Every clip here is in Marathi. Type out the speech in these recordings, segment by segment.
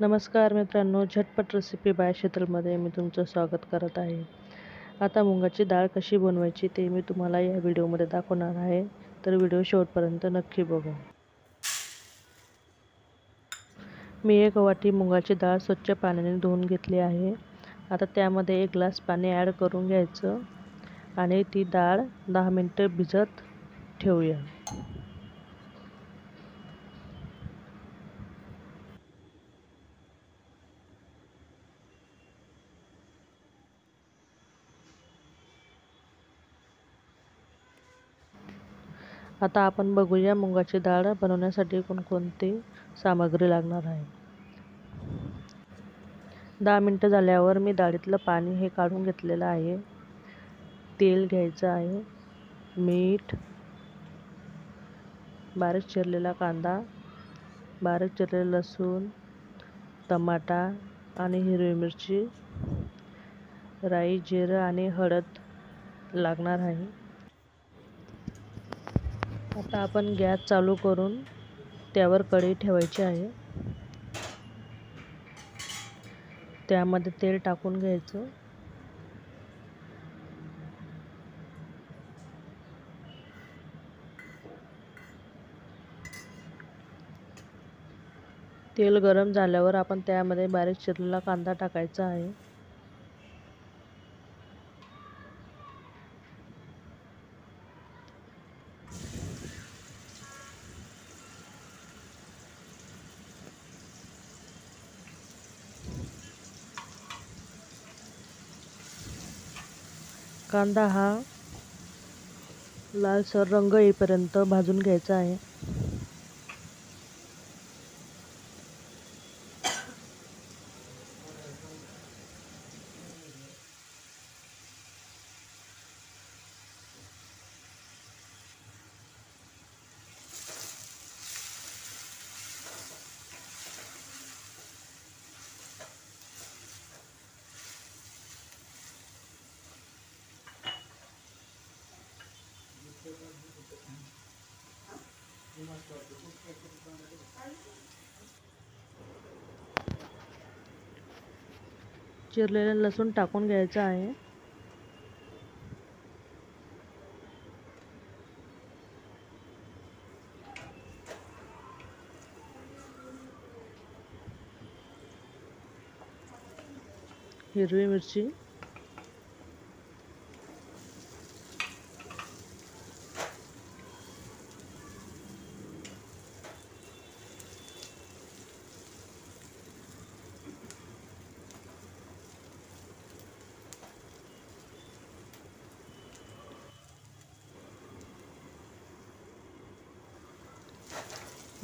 नमस्कार मित्रांनो झटपट रेसिपी बाय शेतलमध्ये मी तुमचं स्वागत करत आहे. आता मुगाची डाळ कशी बनवायची ते मी तुम्हाला या व्हिडिओमध्ये दाखवणार आहे. तर व्हिडिओ शेवटपर्यंत नक्की बघा. मी एक वाटी मुगाची डाळ स्वच्छ पाण्याने धुवून घेतली आहे. आता त्यामध्ये एक ग्लास पाणी ॲड करून घ्यायचं आणि ती डाळ दहा मिनटं भिजत ठेवूया. आता आपण बघूया मुगाची डाळ बनवण्यासाठी कोणकोणती सामग्री लागणार आहे. दहा मिनटं झाल्यावर मी डाळीतलं पाणी हे काढून घेतलेलं आहे. तेल घ्यायचं आहे. मीठ. बारीक चिरलेला कांदा. बारीक चिरलेलं लसूण. टमाटा आणि हिरवी मिरची. राई जिरं आणि हळद लागणार आहे. आता आपण गॅस चालू करून त्यावर कढई ठेवायची आहे. त्यामध्ये तेल टाकून घ्यायचं. तेल गरम झाल्यावर आपण त्यामध्ये बारीक चिरलेला कांदा टाकायचा आहे. कांदा हा लालसर रंग येईपर्यंत भाजून घ्यायचा आहे. चिरलेलं लसूण टाकून घ्यायचं आहे. हिरवी मिरची.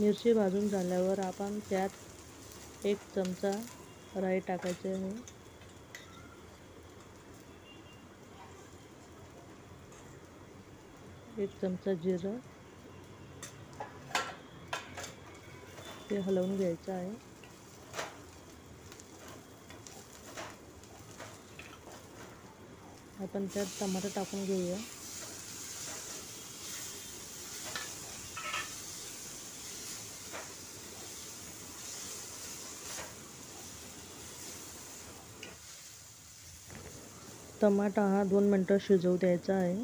मिरची भाजून झाल्यावर आपण त्यात एक चमचा राई टाकायचे आहे. एक चमचा जिरं. ते हलवून घ्यायचं आहे. आपण त्यात टमाटर टाकून घेऊया. टमाटा हा दोन मिनटं शिजवू द्यायचा आहे.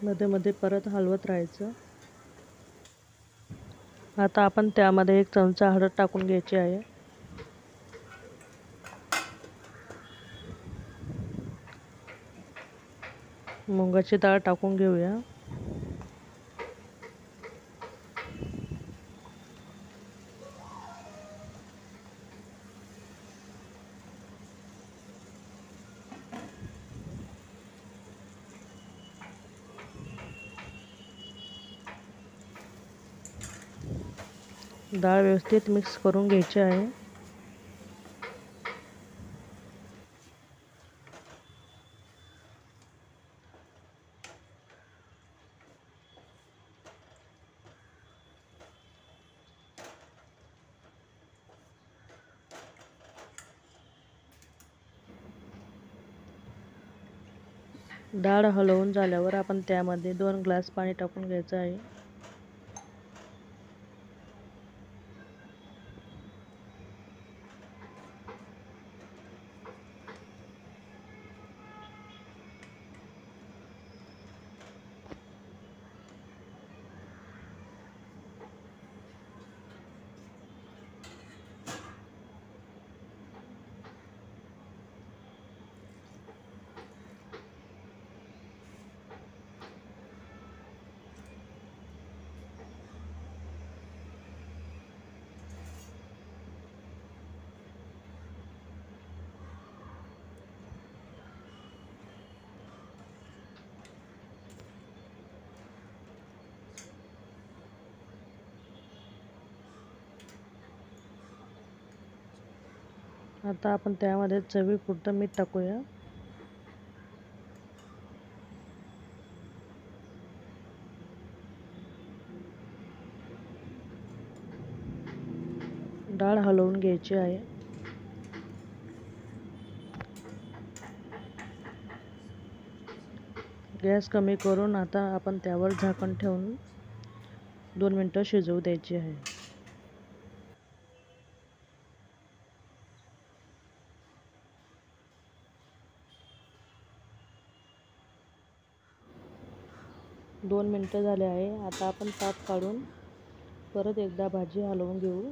मध्ये मध्ये परत हलवत राहायचं. आता आपण त्यामध्ये एक चमचा हळद टाकून घ्यायची आहे. मुगाची डाळ टाकून घेऊया डाळ व्यवस्थित मिक्स करून घ्यायची आहे डाळ हलवून झाल्यावर आपण त्यामध्ये दोन ग्लास पाणी टाकून घ्यायचं आहे. आता आपण त्यामध्ये चवीपुरतं मीठ टाकूया. डाळ हलवून घ्यायची आहे. गॅस कमी करून आता आपण त्यावर झाकण ठेवून दोन मिनटं शिजवू द्यायची आहे. दोन मिनटं झाले आहे. आता आपण ताक काढून परत एकदा भाजी हलवून घेऊ.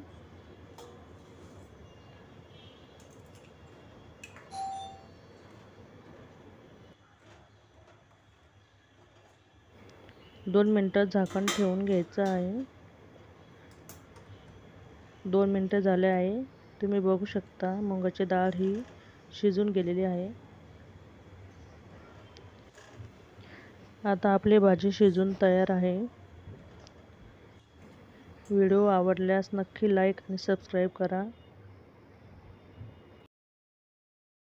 दोन मिनटं झाकण ठेवून घ्यायचं आहे. दोन मिनटं झाले आहे. तुम्ही बघू शकता मुगाची डाळ ही शिजून गेलेली आहे. आता आपली भाजी शिजून तयार आहे. व्हिडिओ आवडल्यास नक्की लाईक आणि सबस्क्राईब करा.